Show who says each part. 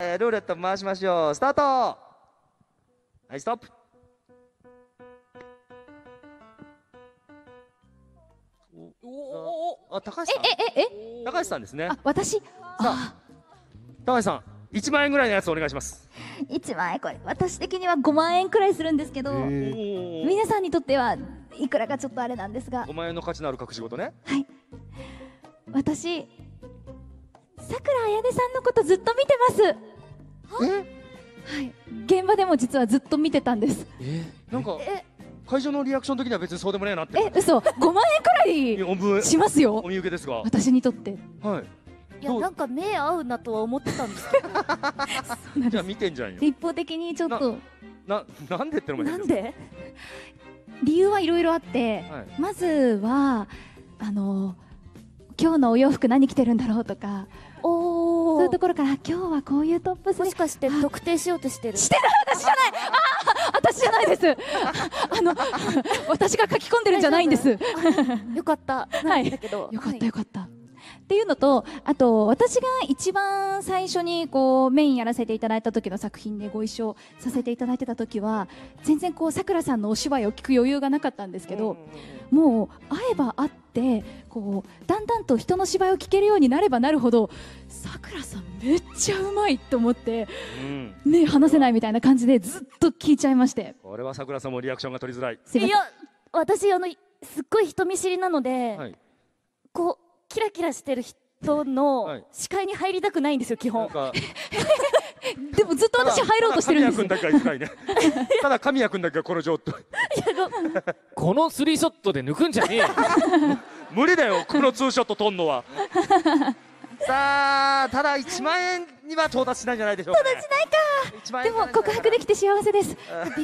Speaker 1: えールーレット回しましょう。スタート。はいストップ。おあ高橋さん。
Speaker 2: え、え、
Speaker 1: 高橋さんですね。
Speaker 2: あ、私、あ、
Speaker 1: 高橋さん1万円ぐらいのやつお願いします。
Speaker 2: 1万円、これ、私的には5万円くらいするんですけど、皆さんにとってはいくらかちょっとあれなんですが、
Speaker 1: 5万円の価値のある隠し事ね。
Speaker 2: はい。私、さくらあやねさんのことずっと見てます。はい。現場でも実はずっと見てたんです。
Speaker 1: なんか
Speaker 2: え、
Speaker 1: 会場のリアクション的には別にそうでもねえなって。
Speaker 2: え、嘘、5万円くらいしますよ。
Speaker 1: お。見受けですが。
Speaker 2: 私にとって。
Speaker 1: はい。
Speaker 3: いやなんか目合うなとは思ってたんですけど。
Speaker 1: じゃあ見てんじゃんよ。
Speaker 2: で一方的にちょっと、
Speaker 1: ななんでってのも変
Speaker 3: なんで？
Speaker 2: 理由はいろいろあって、
Speaker 1: はい。
Speaker 2: まずは、あの、今日のお洋服何着てるんだろうとか、
Speaker 3: お
Speaker 2: そういうところから、今日はこういうトップスで
Speaker 3: もしかして特定しようとしてる？
Speaker 2: してない私じゃない。あー私じゃないです。あの私が書き込んでるんじゃないんです。
Speaker 3: よかった。
Speaker 2: はい。
Speaker 3: だけど。
Speaker 2: よかっ
Speaker 3: はい。
Speaker 2: たよかった、っていうのとあと私が一番最初にこうメインやらせていただいた時の作品でご一緒させていただいてた時は全然こうさくらさんのお芝居を聞く余裕がなかったんですけど、もう会えば会ってこうだんだんと人の芝居を聞けるようになればなるほどさくらさんめっちゃうまいと思って
Speaker 1: うん。
Speaker 2: 目離せないみたいな感じでずっと聞いちゃいまして。
Speaker 1: これはさくらさんもリアクションが取りづらい。
Speaker 2: い
Speaker 3: や私あのすっごい人見知りなので、
Speaker 1: はい。
Speaker 3: こうキラキラしてる人の視界に入りたくないんですよ基本。
Speaker 2: でもずっと私入ろうとしてるんですよ。
Speaker 1: ただ神谷君だけがいないね。ただ神谷君だけがこの状態。
Speaker 4: このスリーショットで抜くんじゃねえよ。
Speaker 1: 無理だよこのツーショット撮んのは。さあただ1万円には到達しないんじゃないでしょうか、ね、1万
Speaker 2: で
Speaker 1: 円
Speaker 2: も告白できて幸せです。
Speaker 3: び